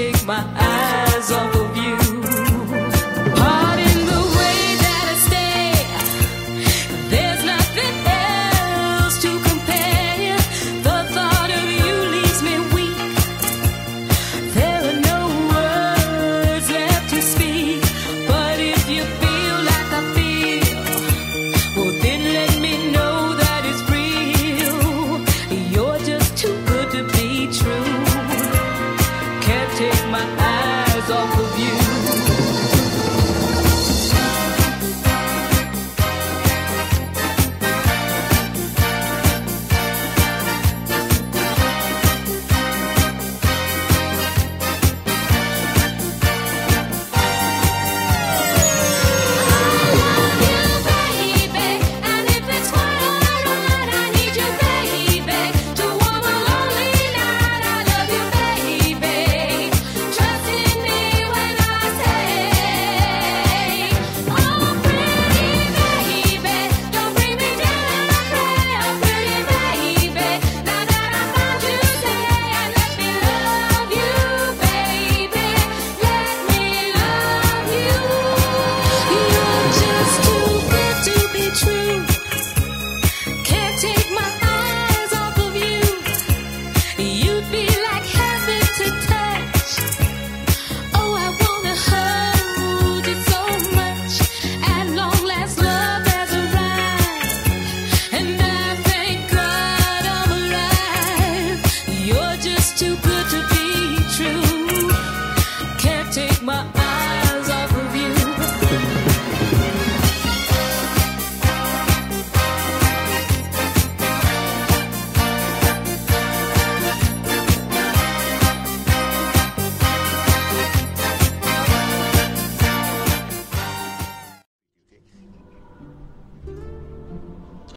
take my eyes take my eyes off of you.